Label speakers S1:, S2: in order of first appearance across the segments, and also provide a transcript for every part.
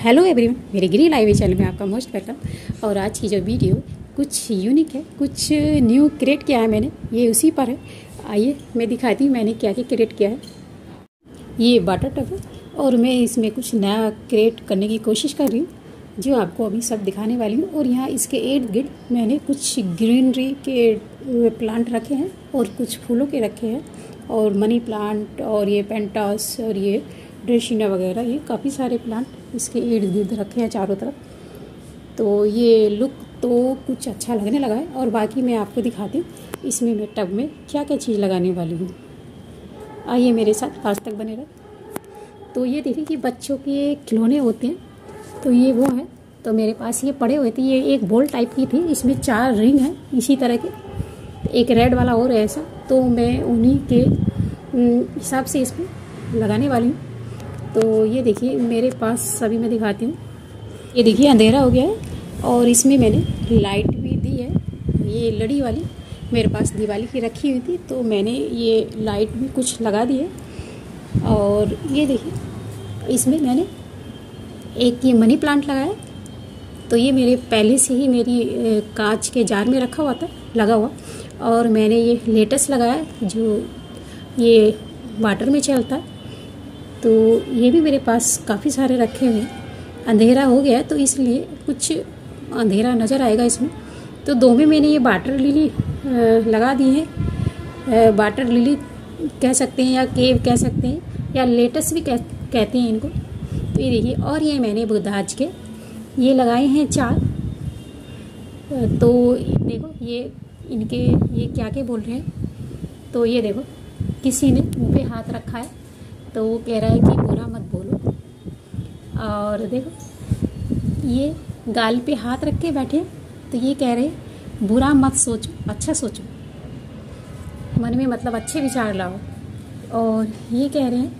S1: Hello everyone मेरे ग्री live channel में आपका मोस्ट वेलकम और आज की जो वीडियो कुछ यूनिक है, कुछ न्यू क्रिएट किया है मैंने। ये उसी पर है। आइए, मैं दिखाती हूँ मैंने क्या क्या क्रिएट किया है। ये वाटर टब है और मैं इसमें कुछ नया क्रिएट करने की कोशिश कर रही हूँ, जो आपको अभी सब दिखाने वाली हूँ। और यहाँ इसके एड गिड मैंने कुछ ग्रीनरी के प्लांट रखे हैं और कुछ फूलों के रखे हैं। और मनी प्लांट और ये पेंटास और ये ड्रेशिना वगैरह, ये काफ़ी सारे प्लांट इसके इर्द गिर्द रखे हैं चारों तरफ़। तो ये लुक तो कुछ अच्छा लगने लगा है और बाकी मैं आपको दिखाती हूँ, इसमें मैं टब में क्या क्या चीज़ लगाने वाली हूँ। आइए मेरे साथ आज तक बने रहे। तो ये देखिए कि बच्चों के खिलौने होते हैं तो ये वो है। तो मेरे पास ये पड़े हुए थे, ये एक बोल टाइप की थी, इसमें चार रिंग हैं इसी तरह के। एक रेड वाला और ऐसा तो मैं उन्हीं के हिसाब से इसमें लगाने वाली हूँ। तो ये देखिए, मेरे पास सभी मैं दिखाती हूँ। ये देखिए, अंधेरा हो गया है और इसमें मैंने लाइट भी दी है। ये लड़ी वाली, मेरे पास दिवाली की रखी हुई थी तो मैंने ये लाइट भी कुछ लगा दी है। और ये देखिए, इसमें मैंने एक ये मनी प्लांट लगाया। तो ये मेरे पहले से ही मेरी कांच के जार में रखा हुआ था, लगा हुआ। और मैंने ये लेटस लगाया जो ये वाटर में चलता। है तो ये भी मेरे पास काफ़ी सारे रखे हुए हैं। अंधेरा हो गया तो इसलिए कुछ अंधेरा नज़र आएगा इसमें। तो दो में मैंने ये वाटर लिली लगा दी है। वाटर लिली कह सकते हैं या केव कह सकते हैं या लेटस भी कह, कहते हैं इनको। तो ये देखिए और ये मैंने बुधाज के ये लगाए हैं चार। तो देखो ये इनके ये क्या क्या बोल रहे हैं। तो ये देखो किसी ने मुँह पे हाथ रखा है। तो वो कह रहा है कि बुरा मत बोलो। और देखो, ये गाल पे हाथ रख के बैठे तो ये कह रहे बुरा मत सोचो अच्छा सोचो। मन में मतलब अच्छे विचार लाओ। और ये कह रहे हैं,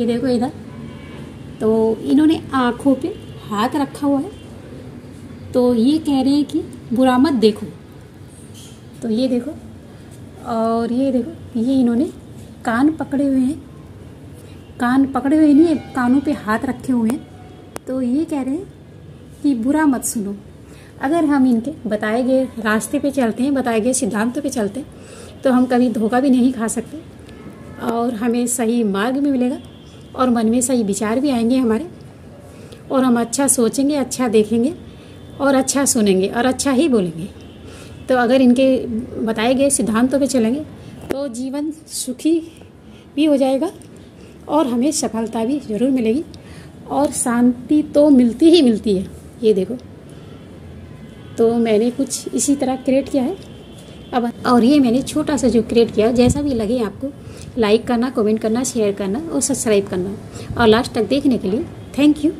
S1: ये देखो इधर तो इन्होंने आँखों पे हाथ रखा हुआ है तो ये कह रहे हैं कि बुरा मत देखो। तो ये देखो, और ये देखो, ये इन्होंने कान पकड़े हुए हैं। कान पकड़े हुए नहीं, कानों पे हाथ रखे हुए हैं। तो ये कह रहे हैं कि बुरा मत सुनो। अगर हम इनके बताए गए रास्ते पे चलते हैं, बताए गए सिद्धांतों पे चलते हैं तो हम कभी धोखा भी नहीं खा सकते। और हमें सही मार्ग भी मिलेगा और मन में सही विचार भी आएँगे हमारे। और हम अच्छा सोचेंगे अच्छा देखेंगे और अच्छा सुनेंगे और अच्छा ही बोलेंगे। तो अगर इनके बताए गए सिद्धांतों पे चलेंगे तो जीवन सुखी भी हो जाएगा और हमें सफलता भी ज़रूर मिलेगी और शांति तो मिलती ही मिलती है, ये देखो। तो मैंने कुछ इसी तरह क्रिएट किया है। अब और ये मैंने छोटा सा जो क्रिएट किया, जैसा भी लगे आपको लाइक करना कमेंट करना शेयर करना और सब्सक्राइब करना। और लास्ट तक देखने के लिए थैंक यू